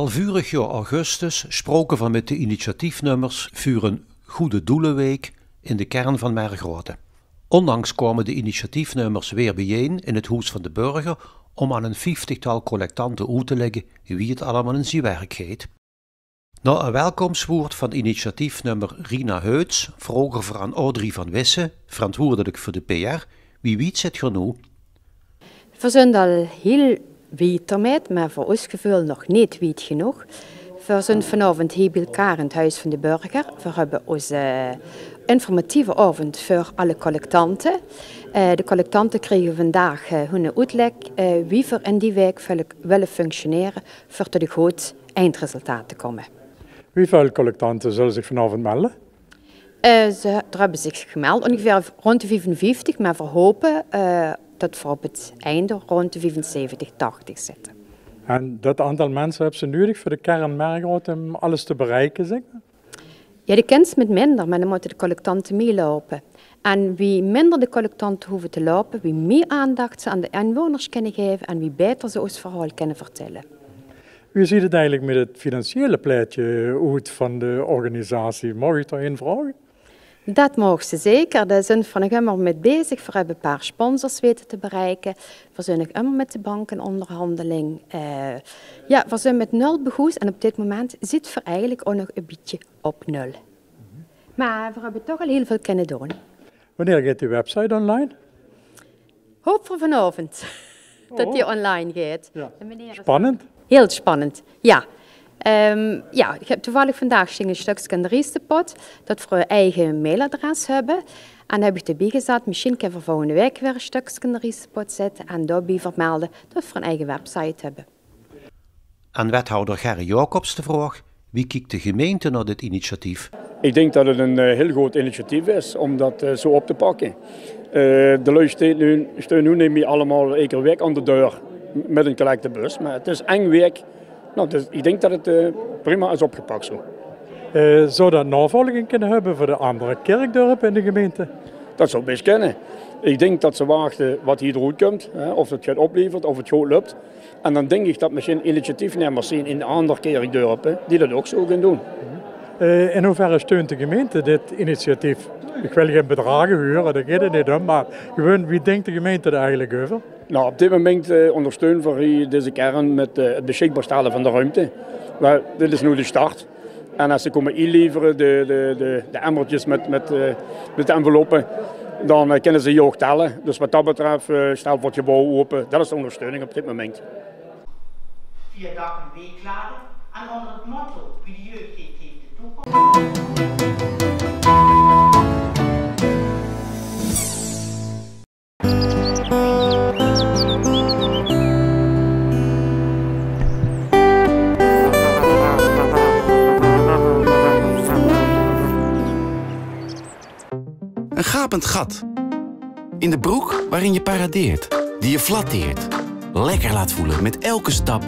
Al vurig jaar augustus sproken van met de initiatiefnummers voor een Goede Doelenweek in de kern van Mergrote. Ondanks kwamen de initiatiefnummers weer bijeen in het Hoes van de Burger om aan een vijftigtal collectanten uit te leggen wie het allemaal in zijn werk geeft. Na een welkomstwoord van initiatiefnummer Rina Heuts vroegen we aan Audrey van Wisse, verantwoordelijk voor de PR, wie weet het genoeg. We zijn al heel weet ermee, maar voor ons gevoel nog niet weet genoeg. We zijn vanavond hier bij elkaar in het Huis van de Burger. We hebben onze informatieve avond voor alle collectanten. Uh, de collectanten kregen vandaag uh, hun uitleg uh, wie er in die week willen functioneren voor tot een goed eindresultaat te komen. Hoeveel collectanten zullen zich vanavond melden? ze er hebben zich gemeld, ongeveer rond de 55, maar we hopen we op het einde rond de 75, 80 zitten. En dat aantal mensen hebben ze nodig voor de kern om alles te bereiken, zeg Ja, de kent met minder, maar dan moeten de collectanten meelopen. En wie minder de collectanten hoeven te lopen, wie meer aandacht ze aan de inwoners kunnen geven en wie beter ze ons verhaal kunnen vertellen. Wie ziet het eigenlijk met het financiële pleitje uit van de organisatie? Mag ik daarin vragen? Dat mogen ze zeker. Daar zijn we nog helemaal mee bezig. We hebben een paar sponsors weten te bereiken. We zijn nog helemaal met de bank in onderhandeling. Uh, ja, we zijn met nul begoed en op dit moment zit we eigenlijk ook nog een beetje op nul. Maar we hebben toch al heel veel kunnen doen. Wanneer gaat die website online? Hoop voor vanavond dat die oh. online gaat. Ja. Spannend? Heel spannend, ja. Um, ja, ik heb toevallig vandaag een stukje in de Riestepot dat we een eigen mailadres hebben. En heb ik erbij gezet, misschien kunnen we volgende week weer een stukje in de Riestepot zetten en daarbij vermelden dat we een eigen website hebben. Aan wethouder Gerry Jacobs de vraag, wie kijkt de gemeente naar dit initiatief? Ik denk dat het een uh, heel groot initiatief is om dat uh, zo op te pakken. Uh, de lui nu, nu neem je allemaal een keer weg aan de deur met een collectebus. Maar het is eng werk nou, dus ik denk dat het uh, prima is opgepakt zo. Uh, zou dat navolging kunnen hebben voor de andere kerkdorpen in de gemeente? Dat zou best kunnen. Ik denk dat ze wachten wat hier eruit komt, hè, of het gaat oplevert, of het goed lukt. En dan denk ik dat misschien initiatiefnemers zien in de andere kerkdorpen die dat ook zo gaan doen. Uh, in hoeverre steunt de gemeente dit initiatief? Ik wil geen bedragen huren, dat gaat het niet om, maar gewoon, wie denkt de gemeente er eigenlijk over? Nou, op dit moment uh, ondersteunen we deze kern met uh, het beschikbaar stellen van de ruimte. Maar dit is nu de start. En als ze komen inleveren, de, de, de, de emmertjes met, met, uh, met de enveloppen, dan kunnen ze hier ook tellen. Dus wat dat betreft, stel voor het gebouw open. Dat is de ondersteuning op dit moment. Vier dagen weekladen en onder het motto, wie de jeugd heeft, heeft de toekomst. Gapend gat. In de broek waarin je paradeert, die je flatteert. Lekker laat voelen met elke stap.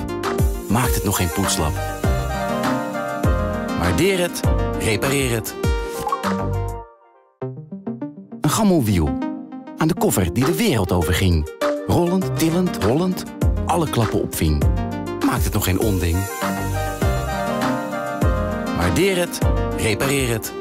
Maakt het nog geen poetslap. Waardeer het, repareer het. Een gammelwiel. Aan de koffer die de wereld overging. Rollend, tillend, rollend. Alle klappen opving. Maakt het nog geen onding. Waardeer het, repareer het.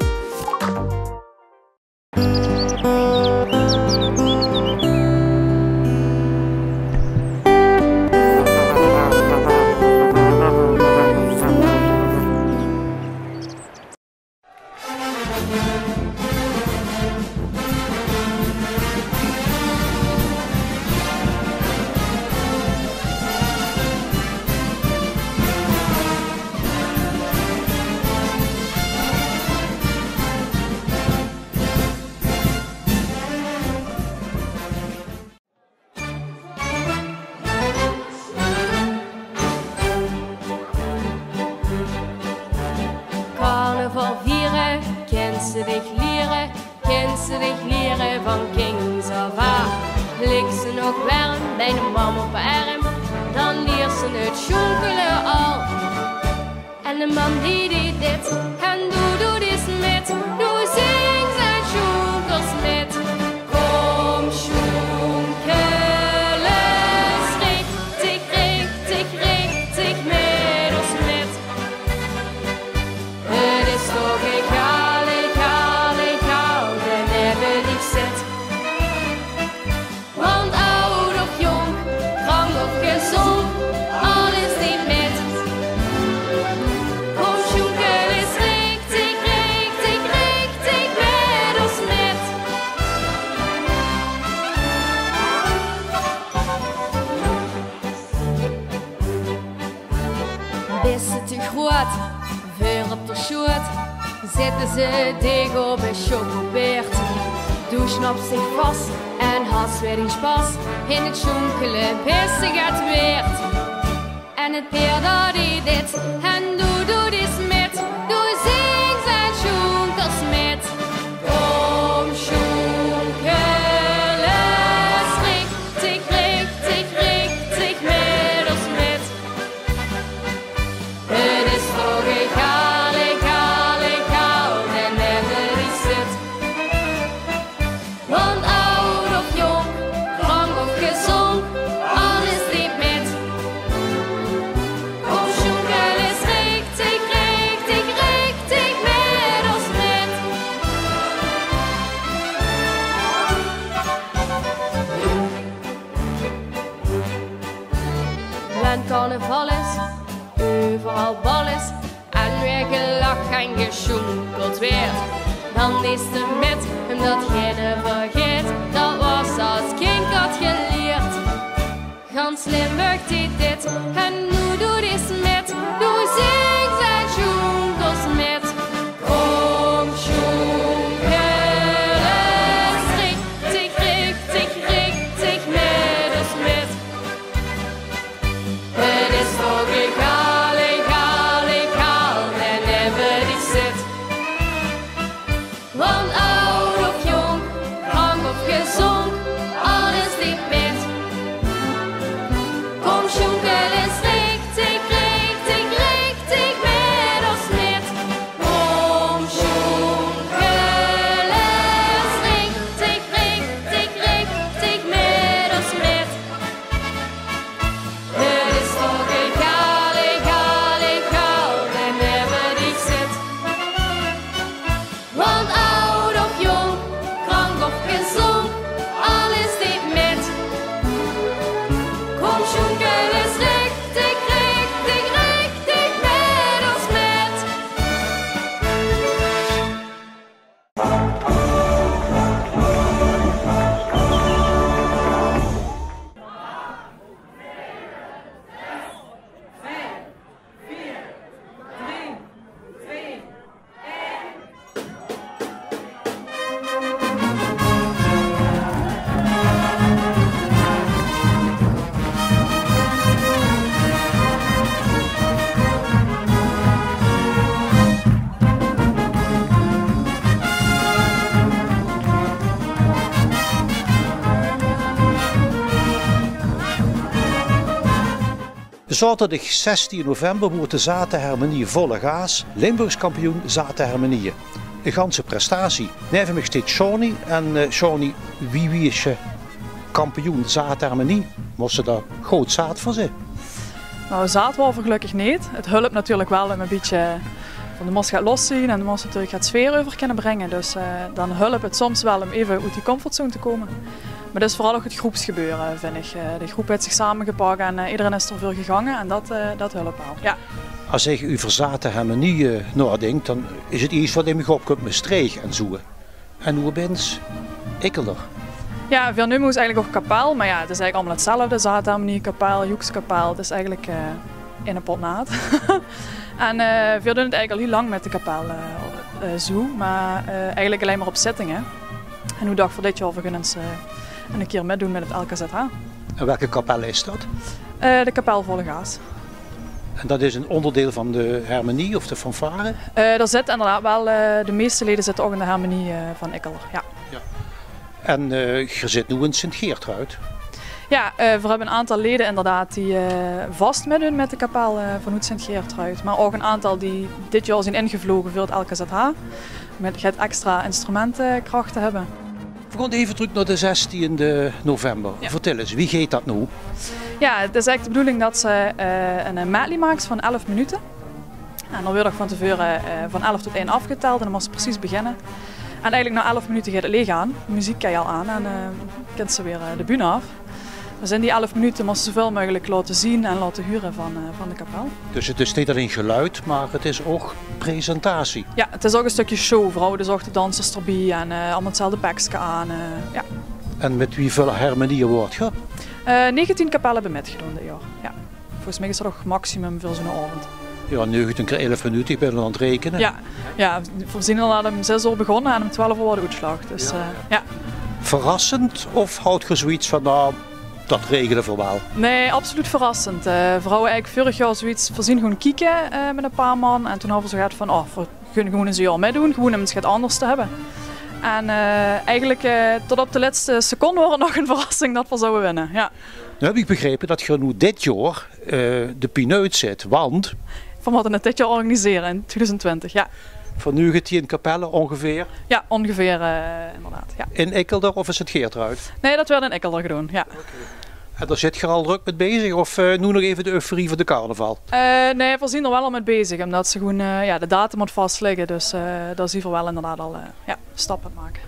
Ze een chocobeert. Doe snapt zich vast en has weer die spas. In het schonkelen pissig het weert. En het peer dat hij dit Land carnaval is, overal bal is, en weer gelach en gesjonkeld werd. Dan is de met hem dat geen vergeet, dat was als kind had geleerd. Gans Limburg deed dit, en nu doet Zaterdag 16 november wordt de Zatenharmonie volle gaas Limburgs kampioen Zatenharmonie. Een ganse prestatie. Neven me steeds Shawnee en uh, Shawnee, wie wie is je kampioen Zatenharmonie? Moest ze daar groot zaad voor zijn? Nou, zaadwolven gelukkig niet. Het hulp natuurlijk wel een beetje van de mos gaat loszien en de mos natuurlijk het sfeer over kunnen brengen. Dus eh, dan hulp het soms wel om even uit die comfortzone te komen. Maar dat is vooral ook het groepsgebeuren, vind ik. Eh, de groep heeft zich samengepakt en eh, iedereen is ervoor gegangen en dat, eh dat hulp wel. Ja. Als je u verzaten harmonie uh, nadenkt, dan is het iets wat in me opkomt met streeg en zo. En hoe bent Ikkelder? Ja, Villeneuve is eigenlijk ook kapel, maar ja, het is eigenlijk allemaal hetzelfde. Zaadharmonie, kapel, joekskapel, het is eigenlijk eh, in een pot naad. en eh we doen het eigenlijk al heel lang met de kapel zo, maar eh, eigenlijk alleen maar op zittingen. En hoe dacht voor dit jaar we eh, een keer meedoen met het LKZH. En welke kapel is dat? Eh, de kapel volle gaas. En dat is een onderdeel van de harmonie of de fanfare? Eh er zit inderdaad wel, eh, de meeste leden zitten ook in de harmonie van Ikkeler. Ja. En eh je zit nu in Sint-Geertruid. Ja, we hebben een aantal leden inderdaad die vast meedoen met de kapel van Hoed Sint-Geertruid. Maar ook een aantal die dit jaar zijn ingevlogen voor het LKZH. Met het extra instrumentenkracht te hebben. We gaan even terug naar de 16 november. Ja. Vertel eens, wie gaat dat nu? Ja, het is eigenlijk de bedoeling dat ze eh, een medley maakt van 11 minuten. En dan wordt ook van tevoren eh, van 11 tot 1 afgeteld en dan moet ze precies beginnen. En eigenlijk na 11 minuten gaat het leeg aan. De muziek kan je al aan en uh, kent ze weer eh, de bühne af. Dus in die 11 minuten ze zoveel mogelijk laten zien en laten huren van, eh, van de kapel. Dus het is niet alleen geluid, maar het is ook presentatie. Ja, het is ook een stukje show. Vooral dus ook de dansers erbij en eh, allemaal hetzelfde pakje aan. eh, ja. En met wie veel harmonieën wordt je? Eh, 19 kapellen hebben metgedaan dit jaar. Ja. Volgens mij is dat ook maximum voor zo'n avond. Ja, 19 keer 11 minuten, ik ben aan het rekenen. Ja, ja we zien al om 6 uur begonnen en om 12 uur de uitslag. Dus ja. ja. Verrassend of houdt je zoiets van, nou, dat regelen we wel? Nee, absoluut verrassend. Uh, vooral eigenlijk vorig jaar zoiets voorzien gewoon kieken uh, met een paar man. En toen hadden we zo gehad van, oh, we kunnen gewoon een jaar meedoen, gewoon om het anders te hebben. En uh, eigenlijk tot op de laatste seconde was nog een verrassing dat we zouden winnen. Ja. Nu heb ik begrepen dat je nu dit jaar de pineut zit, want... Van wat we het dit jaar organiseren in 2020, ja. Van nu gaat hij in Capelle ongeveer? Ja, ongeveer inderdaad. Ja. In Ekkelder of is het Geertruid? Nee, dat werd in Ekkelder gedaan, ja. Okay. En daar zit je al druk met bezig of uh, nu nog even de euforie van de carnaval? Uh, nee, we zijn er wel al mee bezig, omdat ze gewoon uh, ja, de datum moet vastleggen. Dus daar zien we wel inderdaad al ja, stappen maken.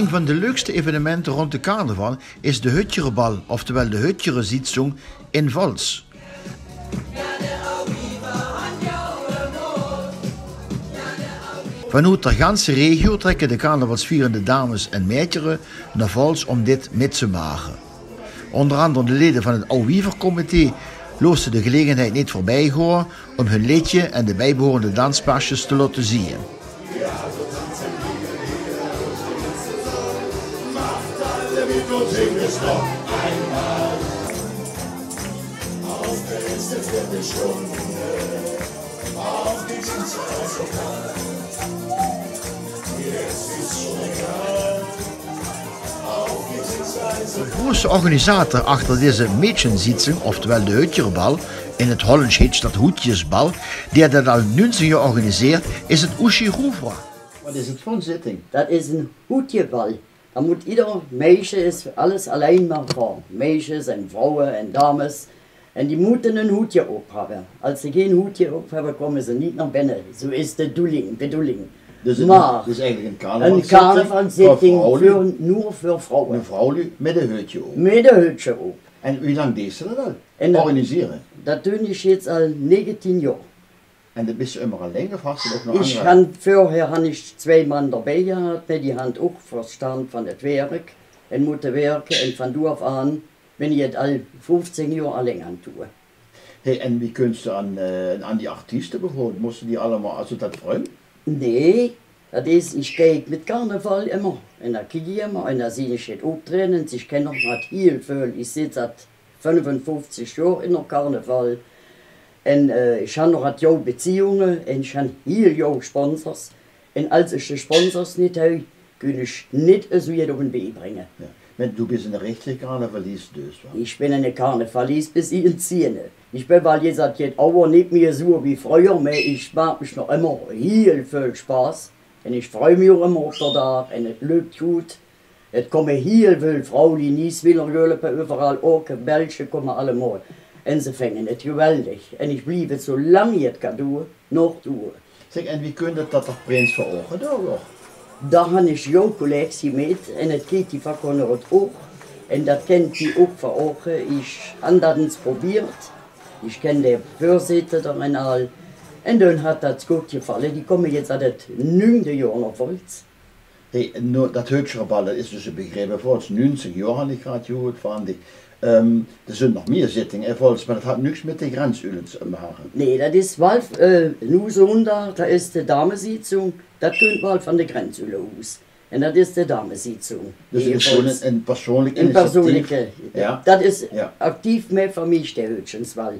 Een van de leukste evenementen rond de carnaval is de Hutjerebal, oftewel de Hutjere in Vals. Vanuit de ganse regio trekken de carnavalsvierende dames en meisjes naar Vals om dit mee te maken. Onder andere de leden van het Ouwievercomité loosden de gelegenheid niet voorbij gaan om hun liedje en de bijbehorende danspasjes te laten zien. Noch einmal. Auf der letzte Viertelstunde, auf die kalt. Jetzt ist schon egal. De grootste organisator achter deze Mädchensitzung, oftewel de Hutjerbal, in het Hollands heet dat Hoedjesbal, die dat al 19 jaar organiseert, is het Uschi Roefra. Wat is het voor een zitting? Dat is een Hoedjebal. Dan moet ieder meisje is alles alleen maar gaan. Meisjes en vrouwen en dames. En die moeten een hoedje op hebben. Als ze geen hoedje op hebben, komen ze niet naar binnen. Zo is de bedoeling. bedoeling. Dus, maar, dus eigenlijk een carnavalzitting, een carnavalzitting voor, voor, nur voor vrouwen. Een vrouw met een hutje op. Met een hutje op. En hoe lang deed ze dat al? En Organiseren? Dat doe ik jetzt al 19 jaar. En dat bist du immer alleen of hast du ook nog ich andere? vorher habe ich zwei Mann dabei gehabt, die haben auch Verstand von het werk. en moeten werken. En van toen aan ben je het al 15 jaar alleen aan toe. Hey, en wie kunt ze aan, uh, aan die artiesten bijvoorbeeld? Moesten die allemaal, als dat vreemd? Nee, dat is, ich kijk met carnaval immer. En dan kijk je immer en dan zie ik het optreden. Ik ken nog wat heel veel. Ik zit seit 55 jaar in der carnaval. En uh, ich habe noch jou Beziehungen en ich habe heel jou Sponsors. En als ich die Sponsors nicht habe, kann ich nicht so wieder auf den Weg bringen. Ja. Men du bist eine richtige Karnevalist dus, wa? Ich bin eine Karnevalist bis in die Zähne. Ich bin weil jetzt jetzt aber nicht mehr so wie früher, aber ich mache mich noch immer heel viel Spaß. Und ich freue mich auch immer auf der Tag und es läuft gut. Es kommen heel viele Frauen, die Nieswiller, überall auch, Belgische kommen alle mal. Und sie fangen es geweldig. Und ich bleibe so lange ich es kann tun, noch tun. Zeg, en wie kunt dat toch prins voor ogen doen? Daar heb ik jouw collectie met en het geht die verkonnen het ook. En dat kent die ook voor ogen. Ik heb dat eens geprobeerd. Ik ken de voorzitter en al. En dan had dat goed gevallen. Die komen jetzt aan het negende jaar nog voort. Hey, no, dat Höchscherball, dat is dus een begrip voor 90 jaar die gaat goed van die. Um, er zijn nog meer zittingen, volgens, maar dat had niks met de grensulen te maken. Nee, dat is wel, uh, nu zondag, dat is de damesitzung, dat kunt wel van de grensulen uit. En dat is de damesitzung. Dus het is gewoon een, een persoonlijk Een persoonlijke, Ja. dat is Ja. actief mee van mij, der Hütchens wel.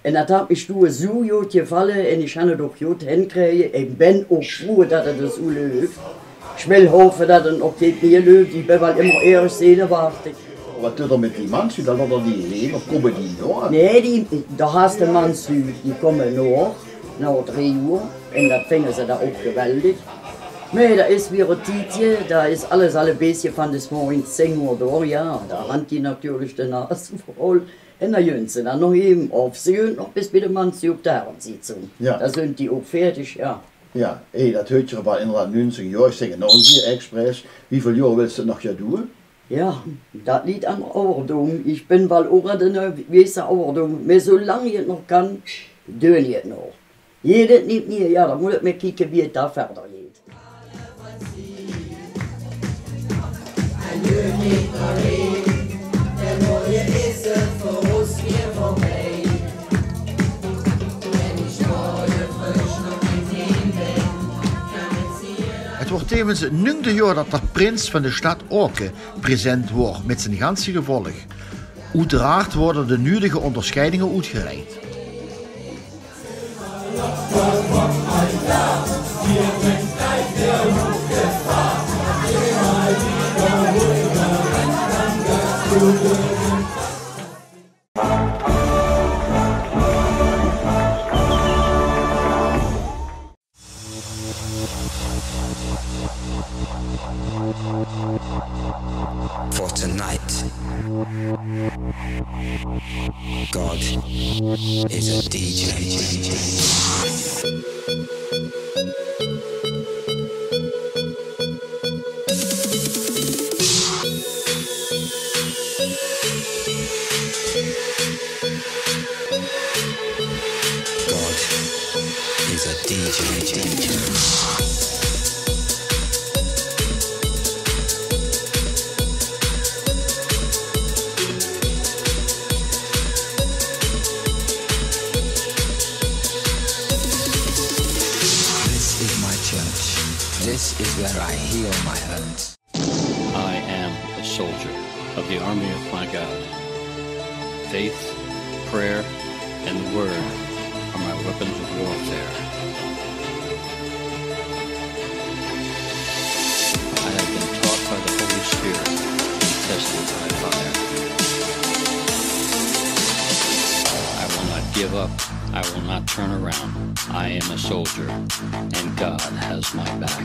En dat hat mich toen zo goed gevallen en ik heb het ook goed hinkrijgen. Ik ben ook froh dat het dus zo loopt. Ik wil hopen dat het ook niet meer loopt. Ik ben wel immer erg zenuwachtig. Wat doet er met die mensen? Dan hadden die leven of komen die door? Nee, die, de haast de mensen die komen nog, na drie uur. En dat vinden ze daar ook geweldig. Maar dat is weer een tijdje, daar is alles al een beetje van de morgens 10 uur door. Ja, daar hangt die natuurlijk de naast vol. En dan gaan ze dan nog even op. Ze gaan nog bis bij de mensen op de herzitzung. Ja. Dan zijn die ook fertig, ja. Ja, hey, dat Höchscherball inderdaad 90 jaar. Ik zeg het nog een keer expres. Hoeveel jaar wil ze het nog gaan doen? Ja, dat liegt an der Ouderdom. Ich bin wel ook aan de wezen ouderdom. Maar zolang je het nog kan, doe je het nog. Je het niet meer, ja, dan moet ik maar kijken wie het daar verder gaat. Het wordt tevens het negende jaar dat de prins van de stad Orke present wordt met zijn ganse gevolg. Uiteraard worden de nodige onderscheidingen uitgereikt. Will not turn around. I am a soldier, and God has my back.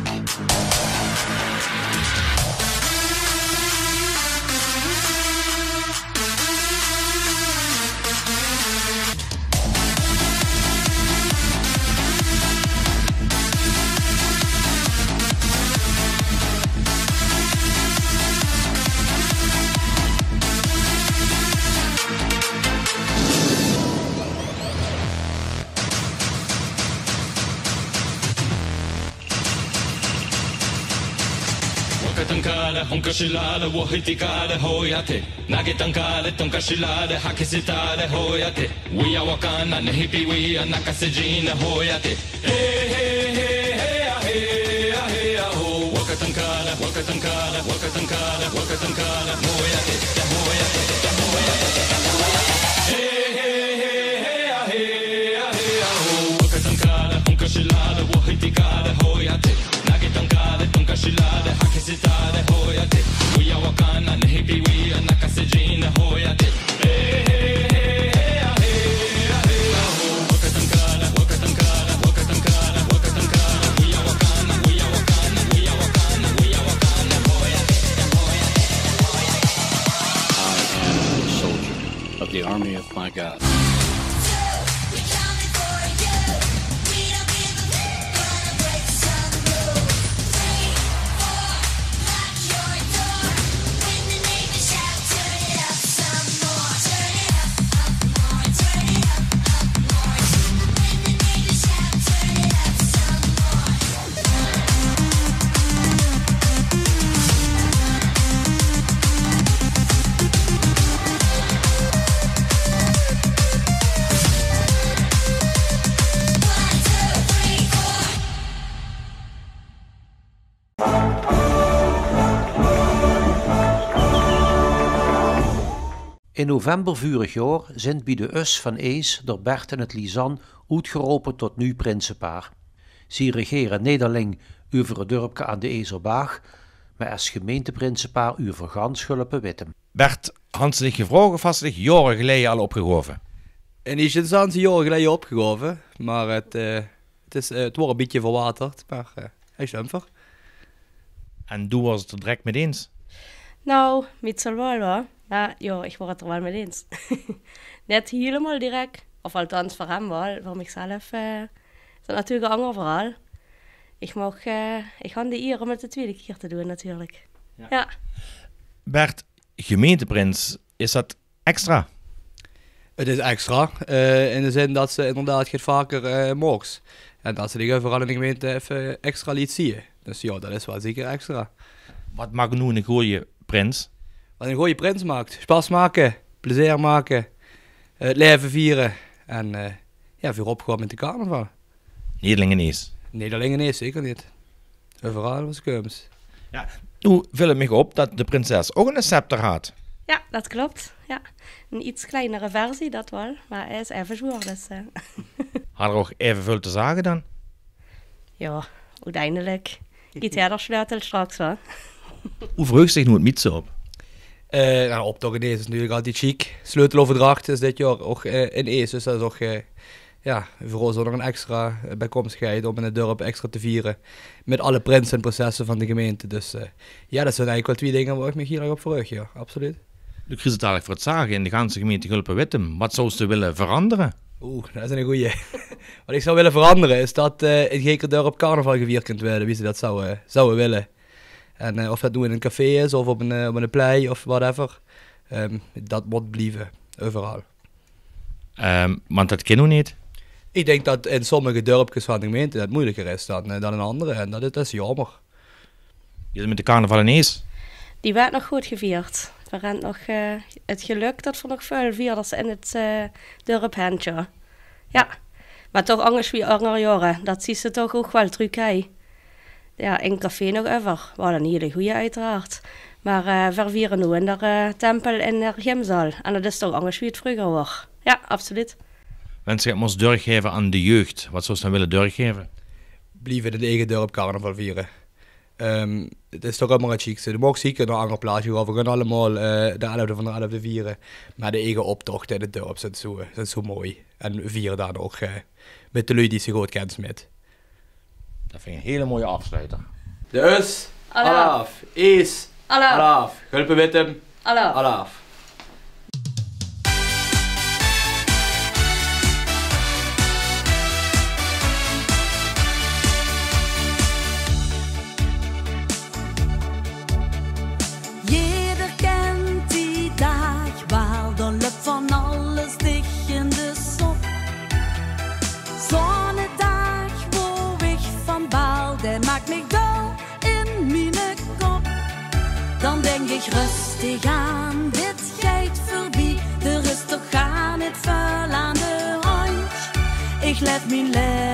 本かしらでを引いてからほやて投げたんかでとんかしらで吐きせたでほやて We are わかんなねひぴ We are 泣かせじなほやて Hey hey hey hey ah hey ah hey ah ho わかたんからわかたんからわかたんからわ In november vorig jaar zijn bij de us van Ees door Bert en het Lisan uitgeroepen tot nu prinsenpaar. Ze regeren alleen over het dorpje aan de Ezelbaag, maar als gemeenteprinsenpaar over gans Gulpen Wittem. Bert, had ze zich gevraagd of had ze zich jaren geleden al opgegeven? In eerste instantie jaren geleden opgegeven, maar het, eh, het, is, eh, het wordt een beetje verwaterd, maar eh, hij is er. En toen was het er direct mee eens. Nou, met z'n wel hoor. Ja, ja, ik word het er wel mee eens. Net helemaal direct, of althans voor hem wel. Voor mijzelf uh, is het natuurlijk een ander verhaal. Ik mag, uh, ik ga de eer om het de tweede keer te doen natuurlijk. Ja. ja. Bert, gemeenteprins, is dat extra? Het is extra, uh, in de zin dat ze inderdaad gaat vaker uh, mogs. En dat ze die overal in de gemeente even extra liet zien. Dus ja, dat is wel zeker extra. Wat maakt nu een goede prins? Wat een goede prins maakt. Spaß maken, plezier maken, het leven vieren en uh, ja, weer opgaan met de carnaval. Nederlingen is. Nederlingen is zeker niet. Overal was keums. Ja, nu viel het me op dat de prinses ook een scepter had. Ja, dat klopt. Ja. Een iets kleinere versie, dat wel. Maar hij is even zwaar, dus... Uh. Had er ook evenveel te zeggen dan? Ja, uiteindelijk. Er sleutel straks wel. Hoe verheugt zich nu het mietse op? Uh, nou, optocht in is natuurlijk altijd chic. Sleuteloverdracht is dit jaar ook uh, in Ees, dus dat is ook uh, ja, voor ons nog een extra bijkomstigheid om in het dorp extra te vieren. Met alle prinsen en processen van de gemeente. Dus ja, dat zijn eigenlijk wel twee dingen waar ik me hier op verheug, ja, absoluut. De crisis dadelijk voor het zagen in de ganse gemeente Gulpen-Wittem. Wat zou ze willen veranderen? Oeh, dat is een goeie. Wat ik zou willen veranderen is dat uh, in Gekerdorp carnaval gevierd kunt worden, wie ze dat zouden, zouden willen. En uh, of dat nu in een café is of op een, uh, op een plei of whatever, um, dat moet blijven, overal. Um, want dat kan nu niet? Ik denk dat in sommige dorpjes van de gemeente dat moeilijker is dan, uh, dan in andere en dat, dat is jammer. Je zit met de carnaval ineens? Die werd nog goed gevierd. We hadden nog uh, het geluk dat we nog veel vierders in het uh, dorp hebben. Ja, maar toch anders wie andere jaren. Dat zie je toch ook wel terug. Hè. Ja, in café nog over. We hadden een hele goede uiteraard. Maar uh, we vieren nu in de uh, tempel in de gymzaal. En dat is toch anders wie het vroeger was. Ja, absoluut. Wens je moest doorgeven aan de jeugd. Wat zou ze dan willen doorgeven? Blijven in het eigen dorp carnaval vieren. Um, het is toch allemaal het chicste. Er mag zeker naar een ander plaatsje gaan. We gaan allemaal uh, de 11e van de 11e vieren. Maar de eigen optochten in het dorp zijn zo, zijn zo mooi. En we vieren dan ook uh, met de lui die ze goed kent met. Dat vind ik een hele mooie afsluiter. De us, alaf, is, alaf, alaf. Gulpen Ik ga dit geit voorbij. De rust toch gaan het vuil aan de rand. Ik let mijn leven.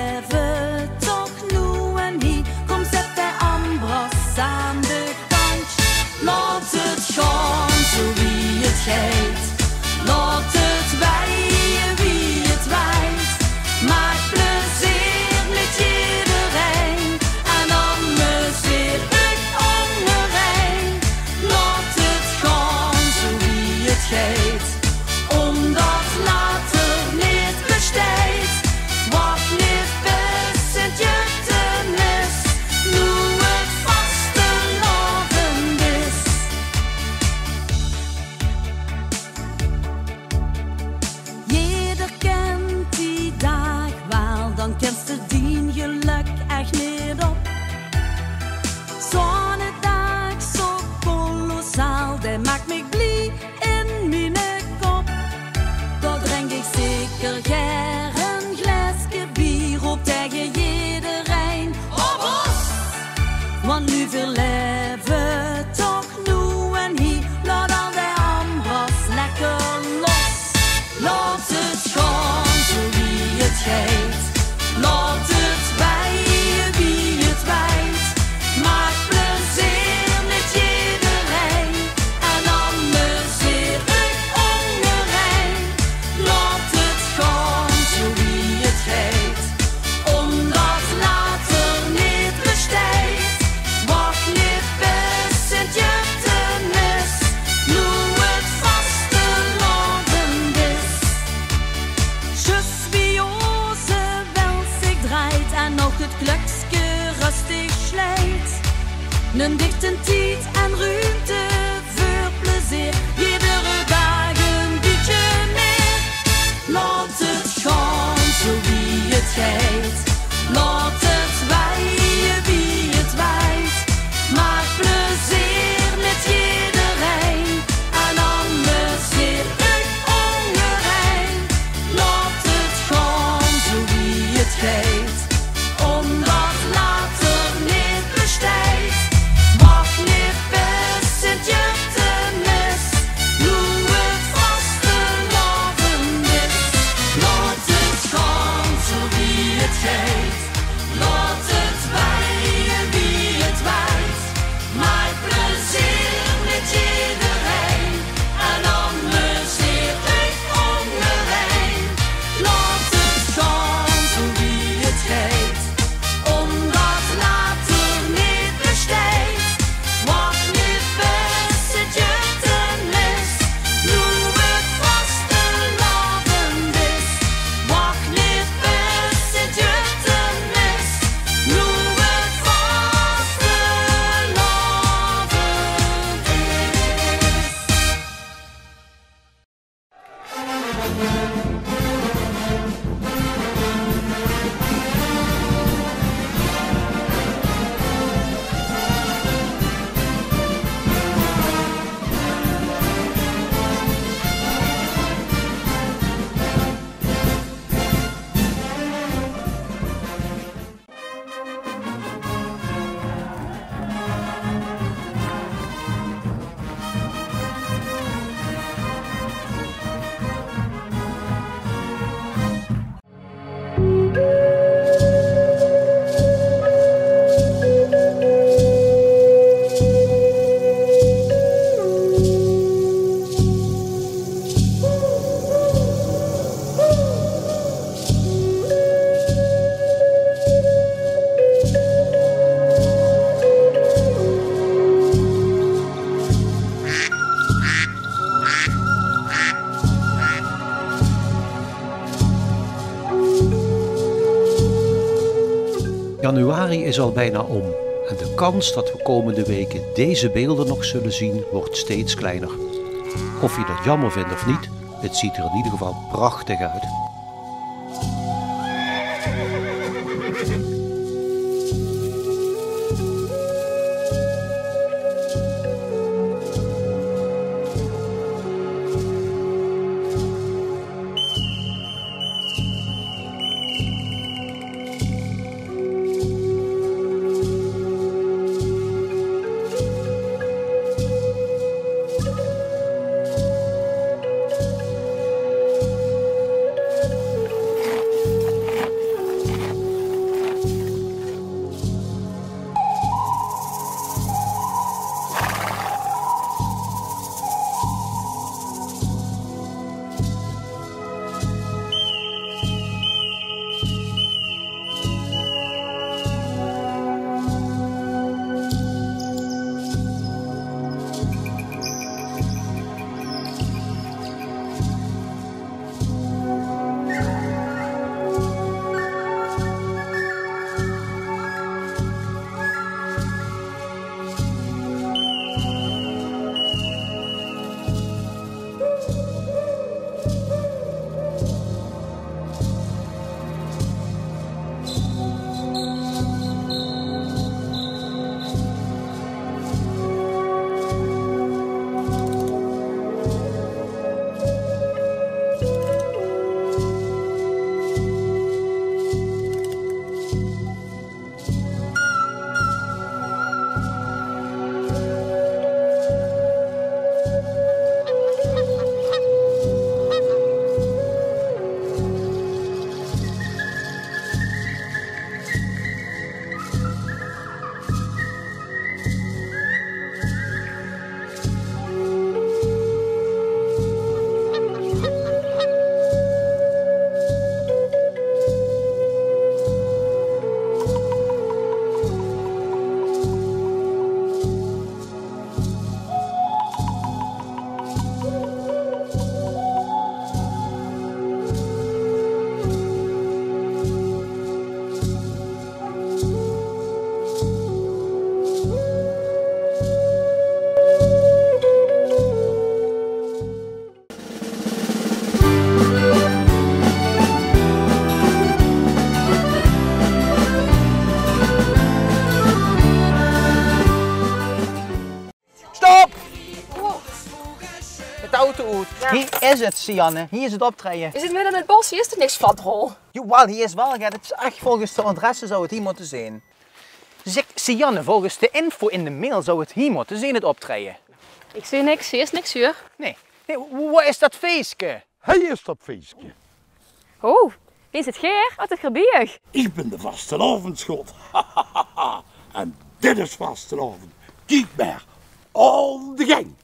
al bijna om en de kans dat we komende weken deze beelden nog zullen zien wordt steeds kleiner. Of je dat jammer vindt of niet, het ziet er in ieder geval prachtig uit. is het, Sianne. Hier is het optreden. Is het midden in het bos? Hier is er niks vatrol. Jawel, hier is wel. Is echt volgens de adressen zou het hier moeten zijn. Zeg, Sianne, volgens de info in de mail zou het hier moeten zien het optreden. Ik zie niks. Hier is niks, hier. Nee. nee wat is dat feestje? Hij is dat feestje. Oh, is het Geer Wat een gebied. Ik ben de vastelavondschot. en dit is vastelavond. Kijk maar, al de gang.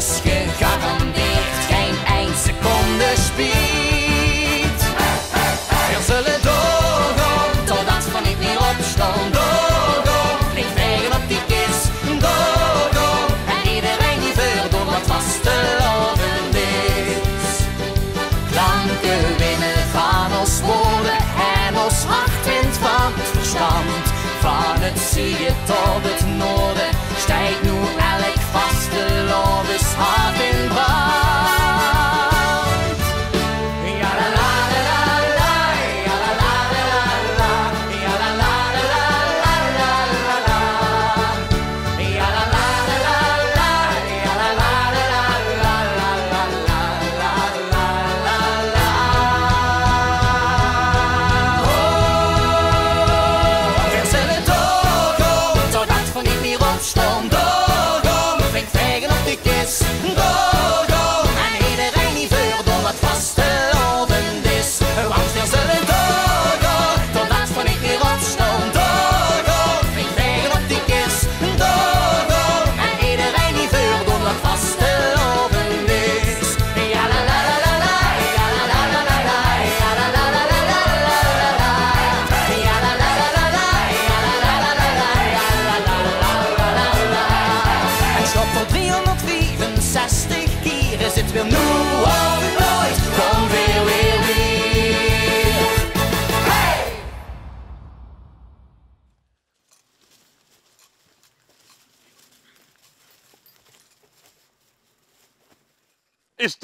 Dus gegarandeerd geen eindseconde speed. We zullen doorgaan totdat van niet meer opstaan. Doorgaan, vlieg tegen op die kist. Doorgaan, en iedereen die veel door wat vaste loven is. Klanken winnen van ons woorden en ons hart wint van het verstand. Van het zie je tot het heart.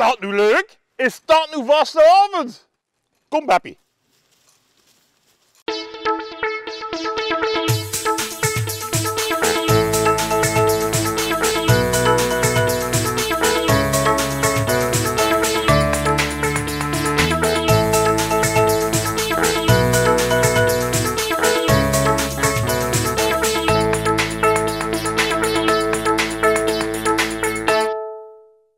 dat nu leuk? Is dat nu vaste avond? Kom, Bappy.